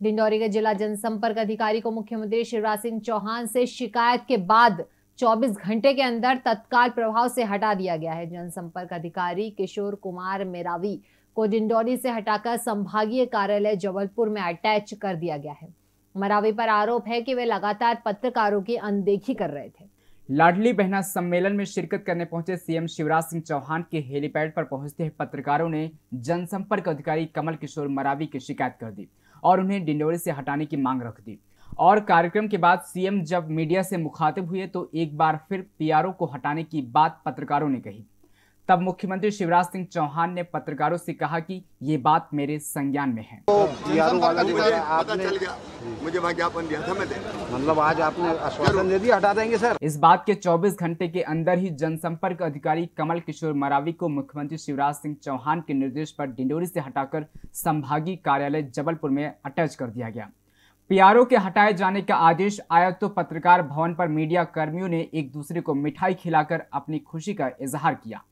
डिंडौरी के जिला जनसंपर्क अधिकारी को मुख्यमंत्री शिवराज सिंह चौहान से शिकायत के बाद 24 घंटे के अंदर तत्काल प्रभाव से हटा दिया गया है। जनसंपर्क अधिकारी किशोर कुमार मेरावी को डिंडौरी से हटाकर संभागीय कार्यालय जबलपुर में अटैच कर दिया गया है। मरावी पर आरोप है कि वे लगातार पत्रकारों की अनदेखी कर रहे थे। लाडली बहना सम्मेलन में शिरकत करने पहुँचे सीएम शिवराज सिंह चौहान के हेलीपैड पर पहुँचते पत्रकारों ने जनसंपर्क अधिकारी कमल किशोर मरावी की शिकायत कर दी। और उन्हें डिंडोरी से हटाने की मांग रख दी। और कार्यक्रम के बाद सीएम जब मीडिया से मुखातिब हुए तो एक बार फिर पीआरओ को हटाने की बात पत्रकारों ने कही। तब मुख्यमंत्री शिवराज सिंह चौहान ने पत्रकारों से कहा कि ये बात मेरे संज्ञान में है। तो वाला मुझे आपने मुझे ज्ञापन दिया था मैं मतलब आज आपने आश्वासन दे दिया हटा देंगे सर। इस बात के 24 घंटे के अंदर ही जनसंपर्क अधिकारी कमल किशोर मरावी को मुख्यमंत्री शिवराज सिंह चौहान के निर्देश पर डिंडोरी से हटाकर संभागीय कार्यालय जबलपुर में अटैच कर दिया गया। पीआरओ के हटाए जाने का आदेश आया तो पत्रकार भवन पर मीडिया कर्मियों ने एक दूसरे को मिठाई खिलाकर अपनी खुशी का इजहार किया।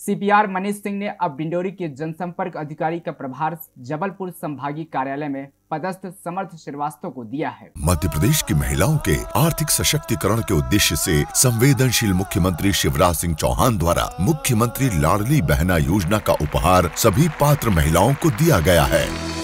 सीपीआर मनीष सिंह ने अब डिंडोरी के जनसंपर्क अधिकारी का प्रभार जबलपुर संभागीय कार्यालय में पदस्थ समर्थ श्रीवास्तव को दिया है। मध्य प्रदेश की महिलाओं के आर्थिक सशक्तिकरण के उद्देश्य से संवेदनशील मुख्यमंत्री शिवराज सिंह चौहान द्वारा मुख्यमंत्री लाडली बहना योजना का उपहार सभी पात्र महिलाओं को दिया गया है।